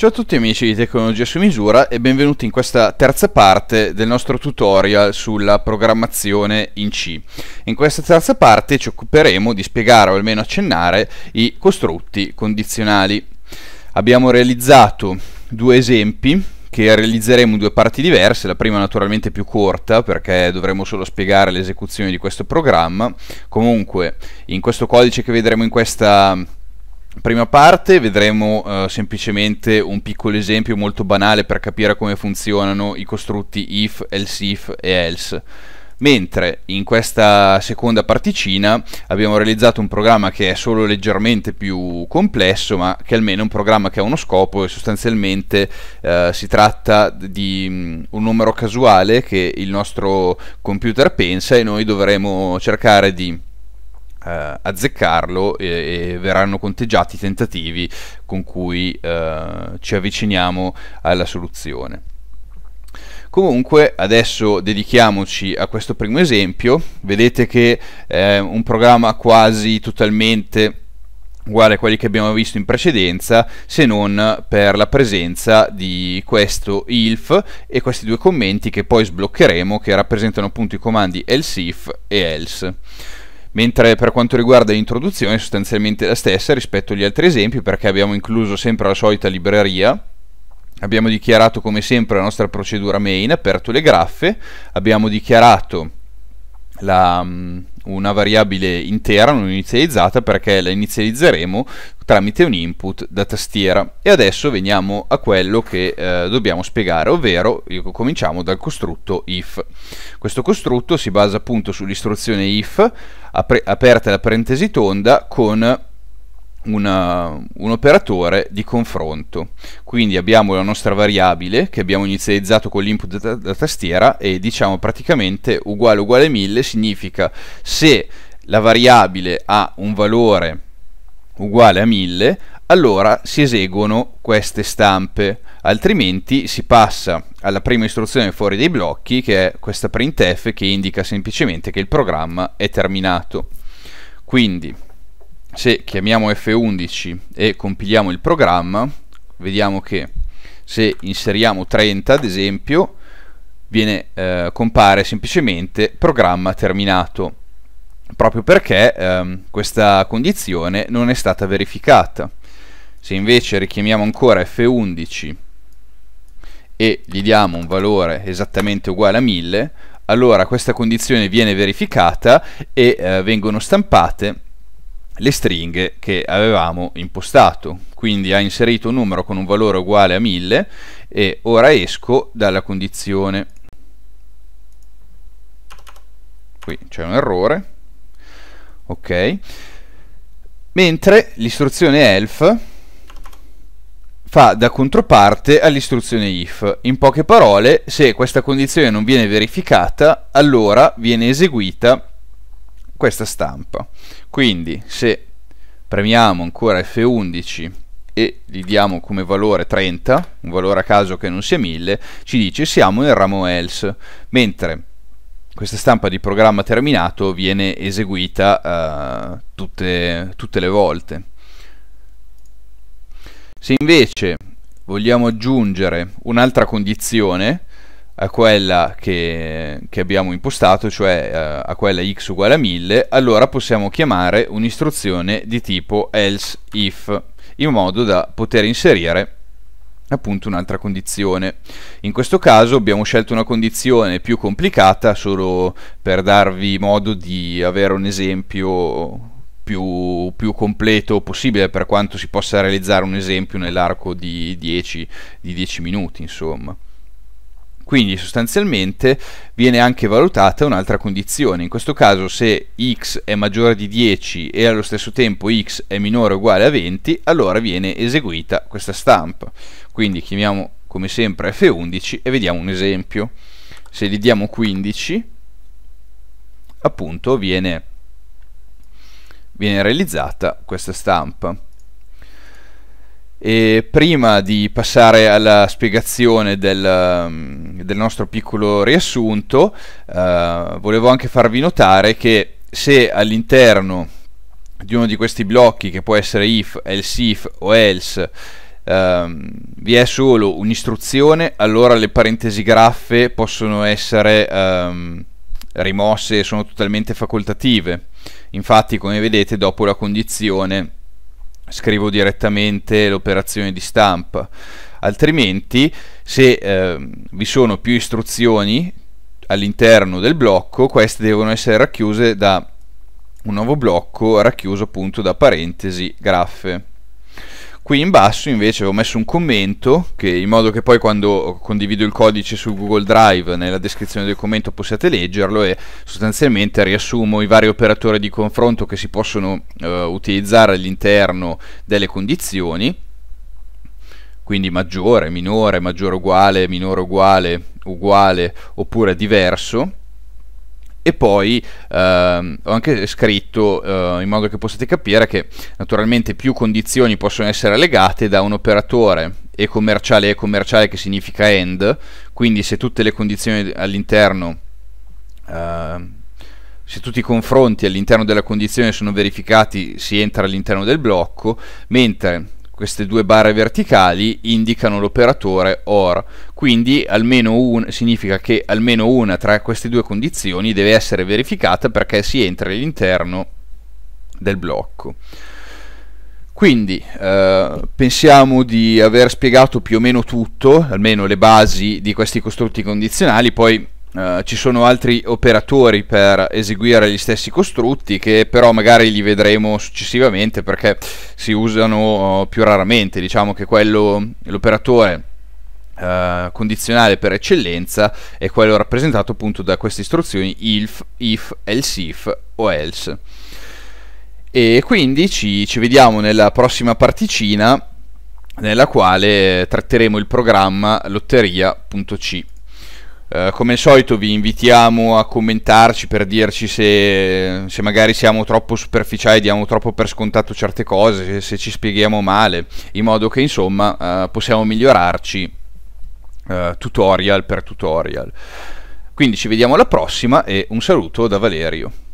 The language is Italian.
Ciao a tutti amici di Tecnologia su misura e benvenuti in questa terza parte del nostro tutorial sulla programmazione in C. In questa terza parte ci occuperemo di spiegare o almeno accennare i costrutti condizionali. Abbiamo realizzato due esempi che realizzeremo in due parti diverse, la prima naturalmente più corta perché dovremo solo spiegare l'esecuzione di questo programma. Comunque in questo codice che vedremo in questa prima parte vedremo uh, semplicemente un piccolo esempio molto banale per capire come funzionano i costrutti if, else if e else. Mentre in questa seconda particina abbiamo realizzato un programma che è solo leggermente più complesso ma che almeno è un programma che ha uno scopo e sostanzialmente uh, si tratta di um, un numero casuale che il nostro computer pensa e noi dovremo cercare di eh, azzeccarlo e, e, verranno conteggiati i tentativi con cui eh, ci avviciniamo alla soluzione. Comunque adesso dedichiamoci a questo primo esempio, vedete che è un programma quasi totalmente uguale a quelli che abbiamo visto in precedenza se non per la presenza di questo ilf e questi due commenti che poi sbloccheremo che rappresentano appunto i comandi else if e else mentre per quanto riguarda l'introduzione è sostanzialmente la stessa rispetto agli altri esempi perché abbiamo incluso sempre la solita libreria. Abbiamo dichiarato come sempre la nostra procedura main, aperto le graffe, abbiamo dichiarato la, um, una variabile intera non inizializzata perché la inizializzeremo tramite un input da tastiera. E adesso veniamo a quello che eh, dobbiamo spiegare ovvero cominciamo dal costrutto if. Questo costrutto si basa appunto sull'istruzione if aperta la parentesi tonda con una, un operatore di confronto. Quindi abbiamo la nostra variabile che abbiamo inizializzato con l'input da, da tastiera e diciamo praticamente uguale uguale 1000 significa se la variabile ha un valore uguale a 1000 allora si eseguono queste stampe altrimenti si passa alla prima istruzione fuori dei blocchi che è questa printf che indica semplicemente che il programma è terminato quindi se chiamiamo F11 e compiliamo il programma, vediamo che se inseriamo 30 ad esempio, viene, eh, compare semplicemente programma terminato, proprio perché eh, questa condizione non è stata verificata. Se invece richiamiamo ancora F11 e gli diamo un valore esattamente uguale a 1000, allora questa condizione viene verificata e eh, vengono stampate le stringhe che avevamo impostato. Quindi ha inserito un numero con un valore uguale a 1000 e ora esco dalla condizione. Qui c'è un errore. Ok. Mentre l'istruzione elf fa da controparte all'istruzione if in poche parole se questa condizione non viene verificata allora viene eseguita questa stampa. Quindi se premiamo ancora F11 e gli diamo come valore 30, un valore a caso che non sia 1000, ci dice siamo nel ramo else, mentre questa stampa di programma terminato viene eseguita uh, tutte, tutte le volte. Se invece vogliamo aggiungere un'altra condizione, a quella che, che abbiamo impostato, cioè uh, a quella x uguale a 1000, allora possiamo chiamare un'istruzione di tipo else if, in modo da poter inserire appunto un'altra condizione. In questo caso abbiamo scelto una condizione più complicata solo per darvi modo di avere un esempio più, più, completo possibile per quanto si possa realizzare un esempio nell'arco di 10, di 10 minuti insomma. Quindi sostanzialmente viene anche valutata un'altra condizione, in questo caso se x è maggiore di 10 e allo stesso tempo x è minore o uguale a 20, allora viene eseguita questa stampa. Quindi chiamiamo come sempre f11 e vediamo un esempio. Se gli diamo 15, appunto viene, viene realizzata questa stampa. E prima di passare alla spiegazione del, del nostro piccolo riassunto, uh, volevo anche farvi notare che se all'interno di uno di questi blocchi, che può essere if, else if o else, ehm, vi è solo un'istruzione, allora le parentesi graffe possono essere ehm, rimosse sono totalmente facoltative. Infatti, come vedete, dopo la condizione scrivo direttamente l'operazione di stampa. Altrimenti, se eh, vi sono più istruzioni all'interno del blocco, queste devono essere racchiuse da un nuovo blocco racchiuso appunto da parentesi graffe. Qui in basso invece ho messo un commento che in modo che poi quando condivido il codice su Google Drive nella descrizione del commento possiate leggerlo e sostanzialmente riassumo i vari operatori di confronto che si possono uh, utilizzare all'interno delle condizioni quindi maggiore, minore, maggiore uguale, minore uguale, uguale oppure diverso. E poi ehm, ho anche scritto eh, in modo che possiate capire che naturalmente più condizioni possono essere legate da un operatore e commerciale e commerciale che significa end. Quindi se tutte le condizioni all'interno eh, se tutti i confronti all'interno della condizione sono verificati si entra all'interno del blocco mentre queste due barre verticali indicano l'operatore OR, quindi un, significa che almeno una tra queste due condizioni deve essere verificata perché si entra all'interno del blocco. Quindi eh, pensiamo di aver spiegato più o meno tutto, almeno le basi di questi costrutti condizionali, poi Uh, ci sono altri operatori per eseguire gli stessi costrutti che però magari li vedremo successivamente perché si usano uh, più raramente. Diciamo che quello l'operatore uh, condizionale per eccellenza è quello rappresentato appunto da queste istruzioni if, if, else if o else e quindi ci, ci vediamo nella prossima particina nella quale tratteremo il programma lotteria.c Uh, come al solito vi invitiamo a commentarci per dirci se, se, magari siamo troppo superficiali, diamo troppo per scontato certe cose, se, se ci spieghiamo male, in modo che insomma uh, possiamo migliorarci uh, tutorial per tutorial. Quindi ci vediamo alla prossima e un saluto da Valerio.